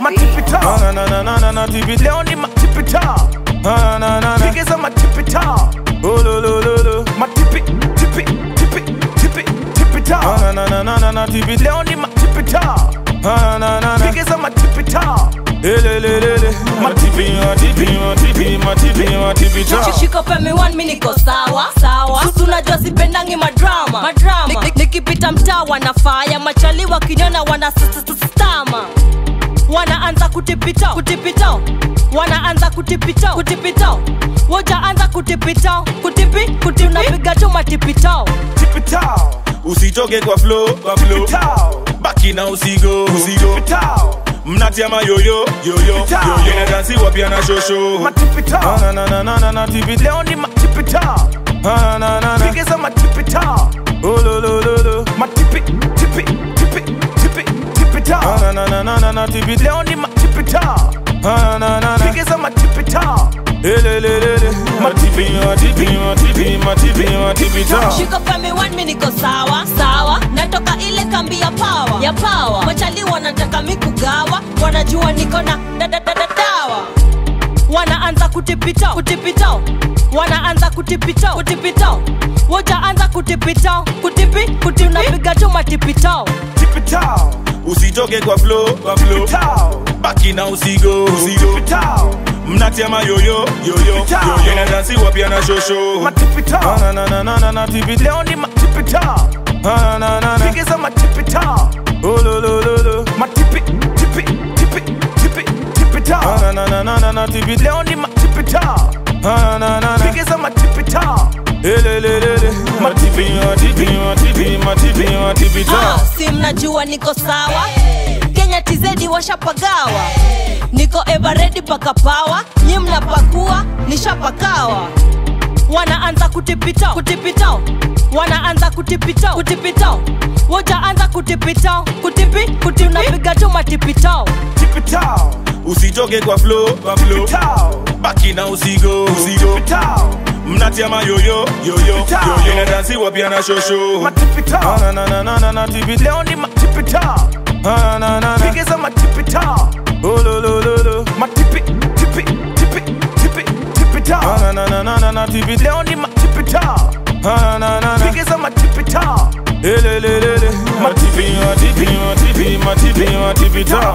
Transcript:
matipita na na na na na na tipi leo ni matipita na na na na pigeza matipita oh lo lo lo lo matipi tipi tipi tipi tipita na na na na na na tipi leo ni matipita na na na na pigeza matipita elelelele matipi matipi matipi matipi matipita shika pemi one mi niko sawa sawa Susu unajua sipendangi madrama madrama nikipita mtaa wanafaya machali wakiniona wana wanaanza kutipita kutipita. Wanaanza kutipita kutipita. Wojaanza kutipita kutipi kuti unapiga chuma tipita. Tipita. Usitoke kwa flow kwa flow. Tipita. Baki na usigo usigo. Tipita. Mnatia mayoyo yoyo. Inadansiwa pia na shosho. Matipita na na na na na tipita. Leo ni matipita na na tipita na na na na na na tipi leo ni matipita. Na na na na pigeza matipita. Elelelele matipi. Matipi matipi matipi matipita. Shika pemi one mi niko sawa sawa. Natoka ile kambi ya pawa ya pawa machali wanataka mi kugawa. Wanajua niko na dadadadadawa wanaanza kutipita kutipita. Wanaanza kutipita kutipita. Wojaanza kutipita kutipi kuti unapiga tu matipita. Tipita usitoke kwa flow kwa flow baki na usigo usigo mnatia mayoyo yoyo yoyo na shosho matipita na na na na na leo ni matipita na na na na matipita oh lo lo lo lo matipi tipi tipi tipi tipita na na na na na na tipi leo ni matipita na na na na matipita Ah, si mnajua niko sawa. Kenya tizedi washapagawa. Niko everedi paka pawa nyi mnapakua nishapakawa. Wanaanza kutipitao kutipitao. Wanaanza kutipitao kutipitao. Wojaanza kutipitao kutipi kuti unapiga tu matipita tipita usitoke kwa flow kwa flow. Baki na usigo. Usigo mnatia mayoyo yoyo Pita. yoyo inadansiwa pia na shosho matipita na na na na na na tipi leo ni matipita na na na na pigeza matipita oh lo lo lo lo matipi tipi tipi tipi tipita na na na na na na tipi leo ni matipita na na na na pigeza matipita elelelele matipi matipi matipi matipi matipita